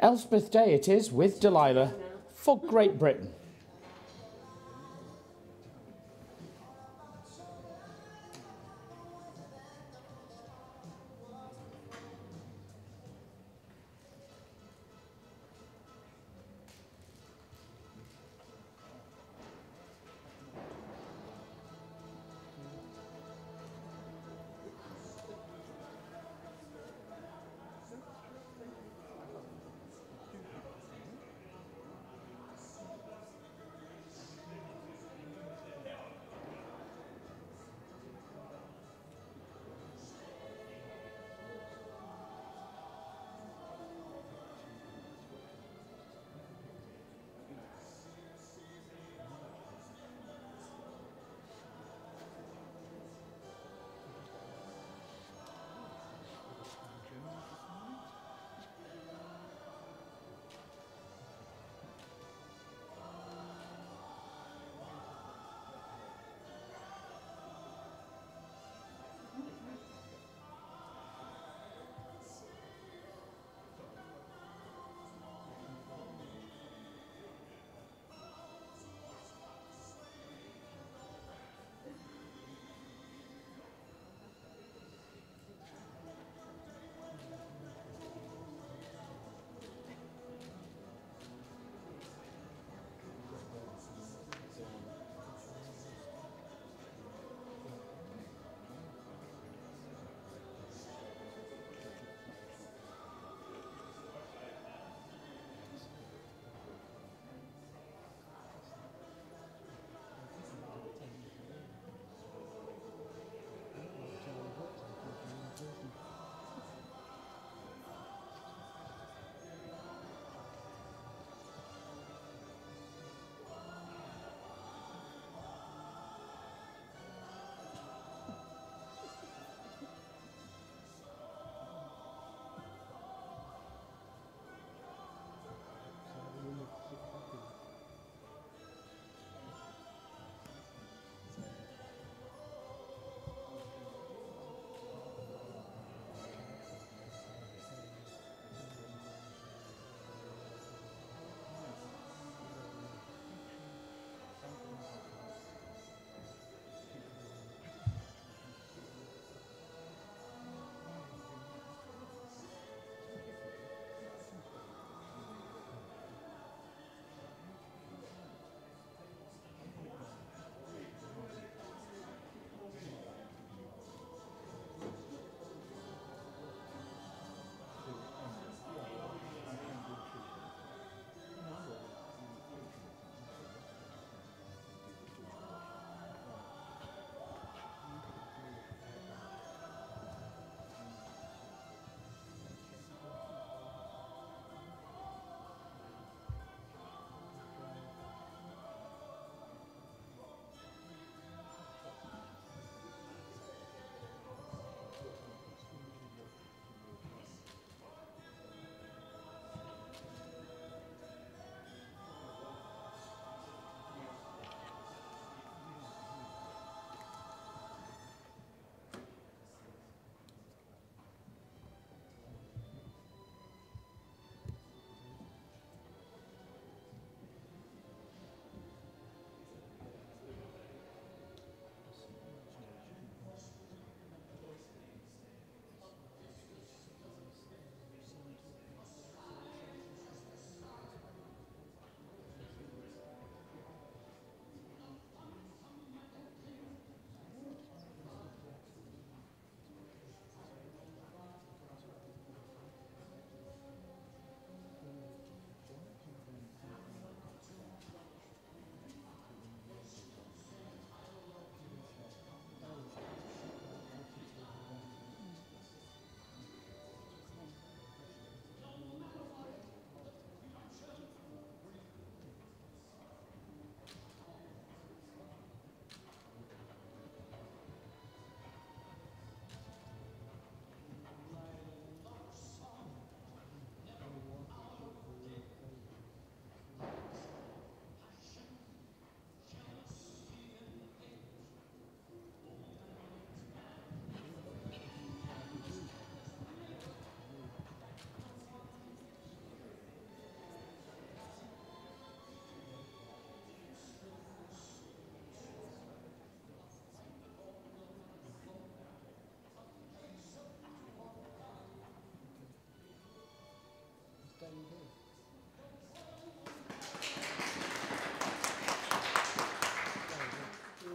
Elspeth Day it is with Delilah for Great Britain.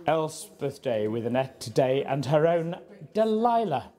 Elspeth Day with Annette Day and her own Delilah.